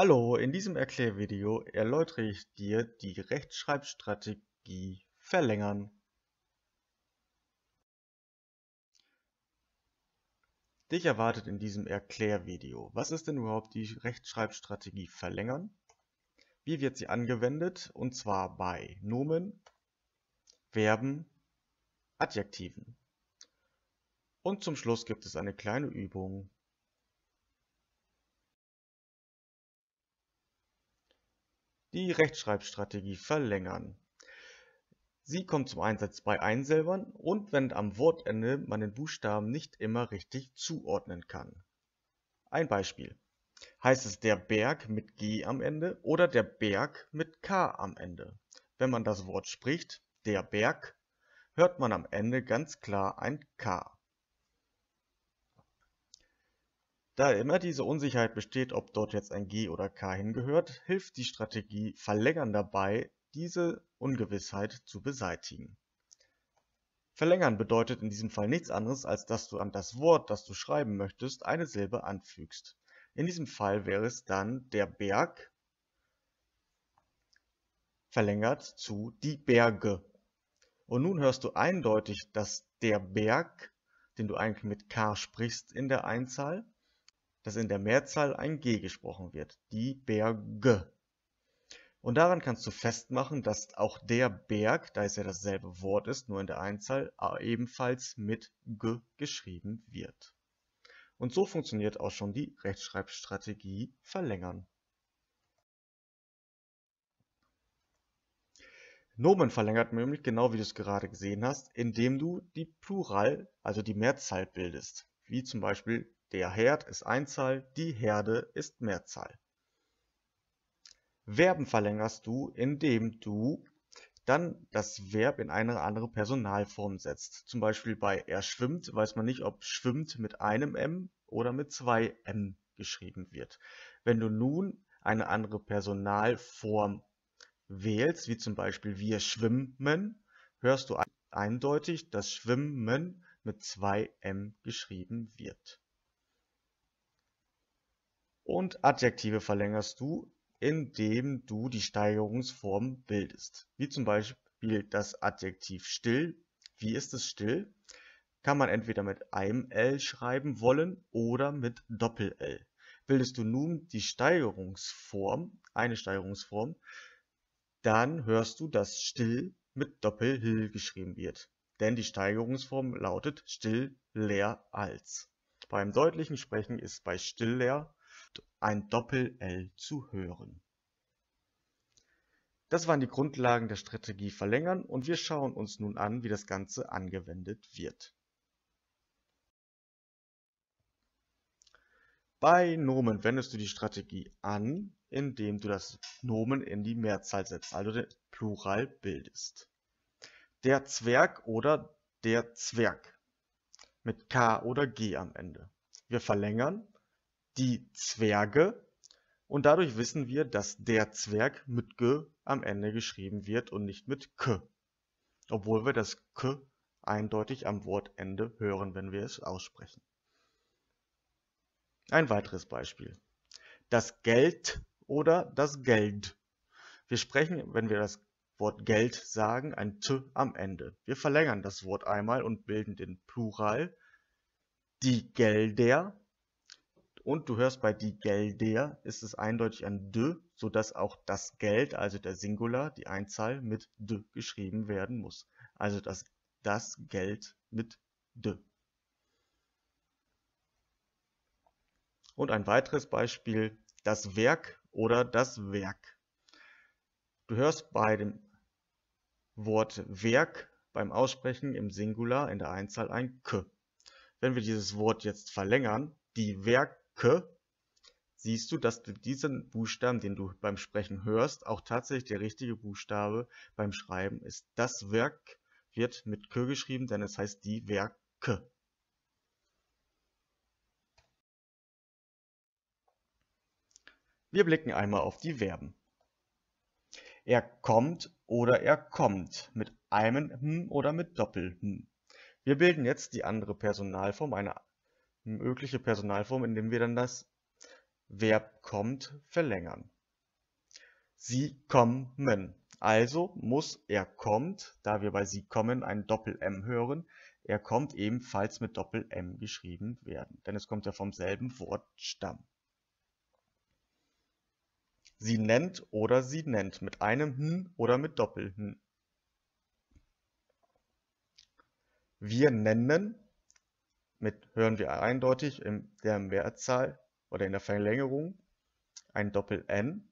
Hallo, in diesem Erklärvideo erläutere ich dir die Rechtschreibstrategie Verlängern. Dich erwartet in diesem Erklärvideo. Was ist denn überhaupt die Rechtschreibstrategie Verlängern? Wie wird sie angewendet? Und zwar bei Nomen, Verben, Adjektiven. Und zum Schluss gibt es eine kleine Übung, Die Rechtschreibstrategie verlängern. Sie kommt zum Einsatz bei Einsilbern und wenn am Wortende man den Buchstaben nicht immer richtig zuordnen kann. Ein Beispiel. Heißt es der Berg mit G am Ende oder der Berg mit K am Ende? Wenn man das Wort spricht, der Berg, hört man am Ende ganz klar ein K. Da immer diese Unsicherheit besteht, ob dort jetzt ein G oder K hingehört, hilft die Strategie Verlängern dabei, diese Ungewissheit zu beseitigen. Verlängern bedeutet in diesem Fall nichts anderes, als dass du an das Wort, das du schreiben möchtest, eine Silbe anfügst. In diesem Fall wäre es dann der Berg verlängert zu die Berge. Und nun hörst du eindeutig, dass der Berg, den du eigentlich mit K sprichst in der Einzahl, dass in der Mehrzahl ein G gesprochen wird, die Berge. Und daran kannst du festmachen, dass auch der Berg, da es ja dasselbe Wort ist, nur in der Einzahl, ebenfalls mit G geschrieben wird. Und so funktioniert auch schon die Rechtschreibstrategie verlängern. Nomen verlängert nämlich, genau wie du es gerade gesehen hast, indem du die Plural, also die Mehrzahl bildest, wie zum Beispiel der Herd ist Einzahl, die Herde ist Mehrzahl. Verben verlängerst du, indem du dann das Verb in eine andere Personalform setzt. Zum Beispiel bei er schwimmt weiß man nicht, ob schwimmt mit einem M oder mit zwei M geschrieben wird. Wenn du nun eine andere Personalform wählst, wie zum Beispiel wir schwimmen, hörst du eindeutig, dass Schwimmen mit zwei M geschrieben wird. Und Adjektive verlängerst du, indem du die Steigerungsform bildest. Wie zum Beispiel das Adjektiv still. Wie ist es still? Kann man entweder mit einem L schreiben wollen oder mit Doppel-L. Bildest du nun die Steigerungsform, eine Steigerungsform, dann hörst du, dass still mit Doppel-L geschrieben wird. Denn die Steigerungsform lautet still, leer, als. Beim deutlichen Sprechen ist bei still, leer ein Doppel-L zu hören. Das waren die Grundlagen der Strategie Verlängern und wir schauen uns nun an, wie das Ganze angewendet wird. Bei Nomen wendest du die Strategie an, indem du das Nomen in die Mehrzahl setzt, also den Plural bildest. Der Zwerg oder der Zwerg mit K oder G am Ende. Wir verlängern die Zwerge und dadurch wissen wir, dass der Zwerg mit G am Ende geschrieben wird und nicht mit K. Obwohl wir das K eindeutig am Wortende hören, wenn wir es aussprechen. Ein weiteres Beispiel. Das Geld oder das Geld. Wir sprechen, wenn wir das Wort Geld sagen, ein T am Ende. Wir verlängern das Wort einmal und bilden den Plural. Die Gelder und du hörst bei die Gelder ist es eindeutig ein D, sodass auch das Geld, also der Singular, die Einzahl mit D geschrieben werden muss. Also das, das Geld mit D. Und ein weiteres Beispiel, das Werk oder das Werk. Du hörst bei dem Wort Werk beim Aussprechen im Singular in der Einzahl ein K. Wenn wir dieses Wort jetzt verlängern, die Werk K siehst du, dass du diesen Buchstaben, den du beim Sprechen hörst, auch tatsächlich der richtige Buchstabe beim Schreiben ist. Das Werk wird mit K geschrieben, denn es heißt die Werke. Wir blicken einmal auf die Verben. Er kommt oder er kommt mit einem hm oder mit Doppel-hm. Wir bilden jetzt die andere Personalform, eine mögliche Personalform, indem wir dann das Verb kommt verlängern. Sie kommen. Also muss er kommt, da wir bei sie kommen ein Doppel-M hören, er kommt ebenfalls mit Doppel-M geschrieben werden, denn es kommt ja vom selben Wortstamm. Sie nennt oder sie nennt mit einem N oder mit Doppel-N. Wir nennen, mit hören wir eindeutig in der Mehrzahl oder in der Verlängerung ein Doppel-N,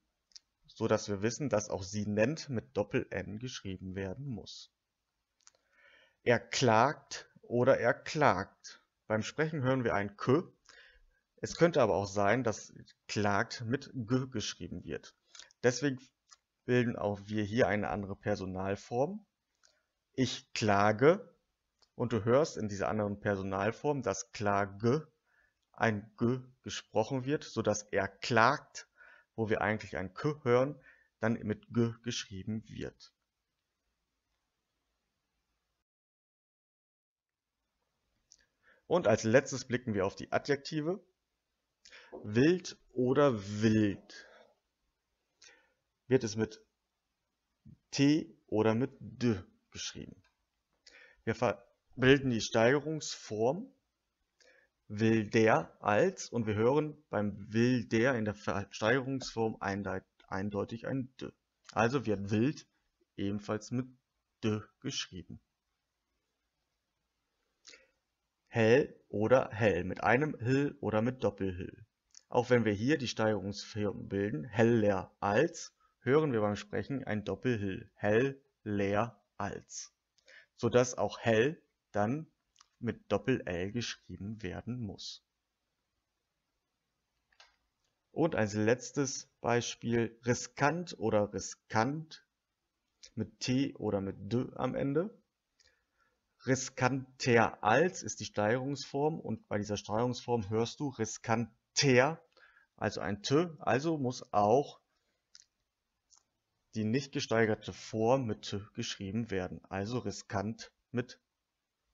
so dass wir wissen, dass auch sie nennt mit Doppel-N geschrieben werden muss. Er klagt oder er klagt. Beim Sprechen hören wir ein K. Es könnte aber auch sein, dass klagt mit G geschrieben wird. Deswegen bilden auch wir hier eine andere Personalform. Ich klage und du hörst in dieser anderen Personalform, dass klage ein G gesprochen wird, sodass er klagt wo wir eigentlich ein K hören, dann mit G geschrieben wird. Und als letztes blicken wir auf die Adjektive. Wild oder wild. Wird es mit T oder mit D geschrieben. Wir bilden die Steigerungsform will der als und wir hören beim will der in der Versteigerungsform eindeutig ein d. Also wird wild ebenfalls mit d geschrieben. Hell oder hell mit einem Hill oder mit Doppelhill. Auch wenn wir hier die Steigerungsform bilden, heller als, hören wir beim Sprechen ein Doppelhill, hell, leer, als, sodass auch hell dann mit Doppel-L geschrieben werden muss. Und als letztes Beispiel riskant oder riskant mit T oder mit D am Ende. Riskanter als ist die Steigerungsform und bei dieser Steigerungsform hörst du riskanter, also ein T, also muss auch die nicht gesteigerte Form mit T geschrieben werden, also riskant mit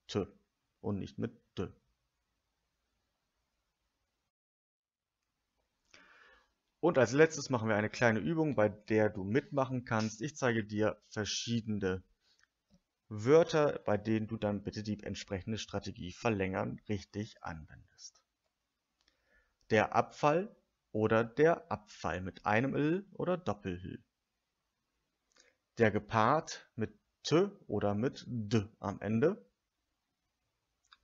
T und nicht mit D. Und als letztes machen wir eine kleine Übung, bei der du mitmachen kannst. Ich zeige dir verschiedene Wörter, bei denen du dann bitte die entsprechende Strategie verlängern richtig anwendest. Der Abfall oder der Abfall mit einem L oder Doppel-L. Der Gepaart mit T oder mit D am Ende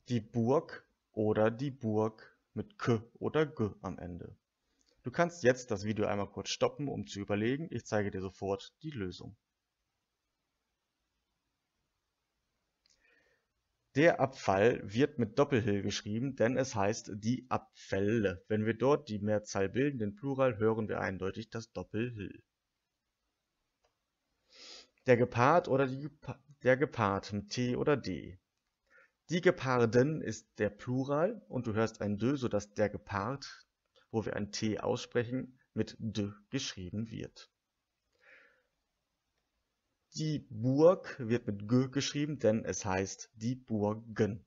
die Burg oder die Burg mit K oder G am Ende. Du kannst jetzt das Video einmal kurz stoppen, um zu überlegen. Ich zeige dir sofort die Lösung. Der Abfall wird mit Doppelhill geschrieben, denn es heißt die Abfälle. Wenn wir dort die Mehrzahl bilden, den Plural, hören wir eindeutig das Doppelhill. Der Gepaart oder die, der Gepaart mit T oder D. Die Geparden ist der Plural und du hörst ein D, sodass der Gepard, wo wir ein T aussprechen, mit D geschrieben wird. Die Burg wird mit G geschrieben, denn es heißt die Burgen.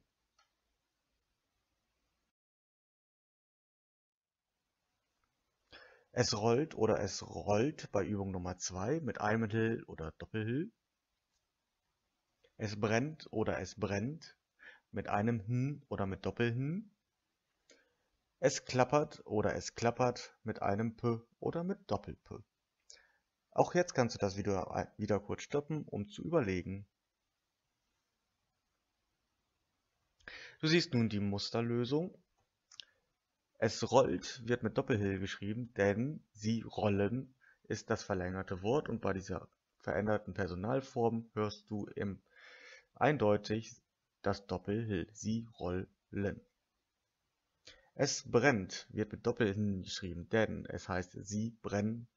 Es rollt oder es rollt bei Übung Nummer 2 mit Hill oder Doppelhill. Es brennt oder es brennt mit einem N oder mit Doppel-N. Es klappert oder es klappert mit einem P oder mit Doppel-P. Auch jetzt kannst du das Video wieder kurz stoppen, um zu überlegen. Du siehst nun die Musterlösung. Es rollt wird mit Doppelhill geschrieben, denn sie rollen ist das verlängerte Wort und bei dieser veränderten Personalform hörst du im eindeutig das Doppel-Hill. Sie rollen. Es brennt wird mit Doppel-N geschrieben, denn es heißt sie brennen.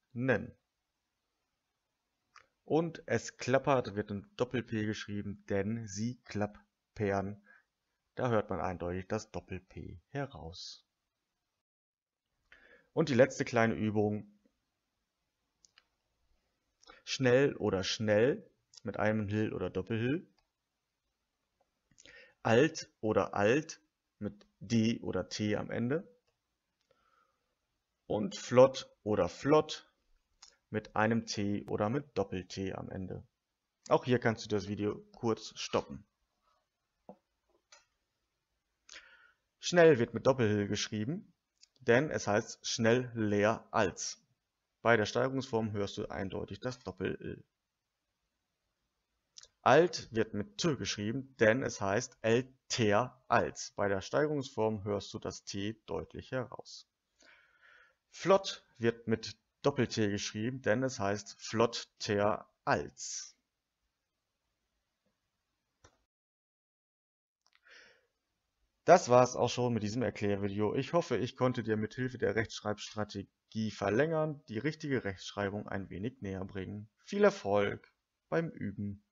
Und es klappert wird mit Doppel-P geschrieben, denn sie klappern. Da hört man eindeutig das Doppel-P heraus. Und die letzte kleine Übung. Schnell oder schnell mit einem Hill oder Doppelhill alt oder alt mit D oder T am Ende. Und flott oder flott mit einem T oder mit Doppel-T am Ende. Auch hier kannst du das Video kurz stoppen. Schnell wird mit Doppel-L geschrieben, denn es heißt schnell leer als. Bei der Steigerungsform hörst du eindeutig das Doppel-L. Alt wird mit T geschrieben, denn es heißt älter als. Bei der Steigerungsform hörst du das T deutlich heraus. Flott wird mit Doppel-T geschrieben, denn es heißt flotter als. Das war es auch schon mit diesem Erklärvideo. Ich hoffe, ich konnte dir mit Hilfe der Rechtschreibstrategie verlängern, die richtige Rechtschreibung ein wenig näher bringen. Viel Erfolg beim Üben!